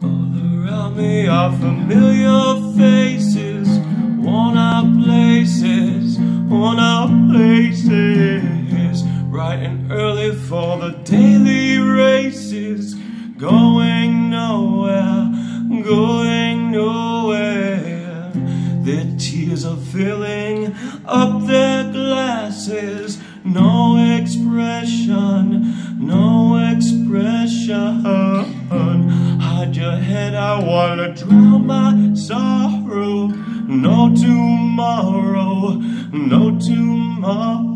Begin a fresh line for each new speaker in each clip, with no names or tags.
All around me are familiar faces, worn out places, worn out places. Bright and early for the daily races, going nowhere, going nowhere. Their tears are filling up their glasses, no expression, no expression. Wanna drown my sorrow. No tomorrow, no tomorrow.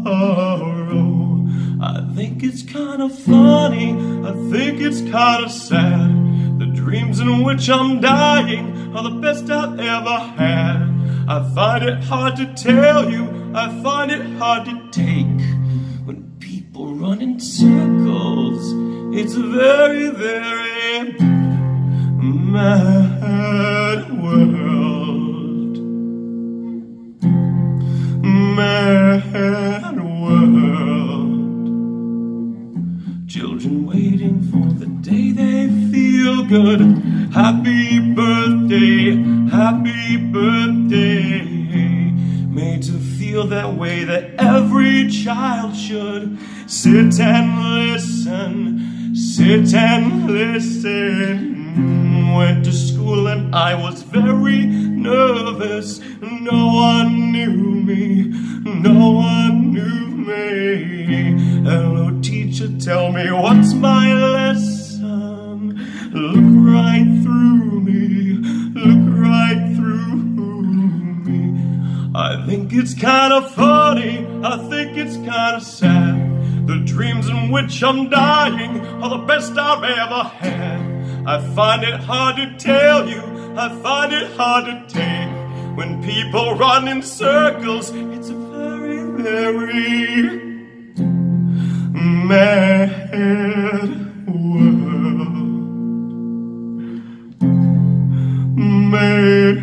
I think it's kind of funny, I think it's kind of sad. The dreams in which I'm dying are the best I've ever had. I find it hard to tell you, I find it hard to take. When people run in circles, it's very, very mad world. Mad world. Children waiting for the day they feel good. Happy birthday, happy birthday. Made to feel that way that every child should. Sit and listen, sit and listen. Went to school and I was very nervous. No one knew me, no one knew me. Hello, teacher, tell me what's my lesson. Look right through me, look right through me. I think it's kind of funny, I think it's kind of sad. The dreams in which I'm dying are the best I've ever had. I find it hard to tell you, I find it hard to take. When people run in circles, it's a very, very mad world. Mad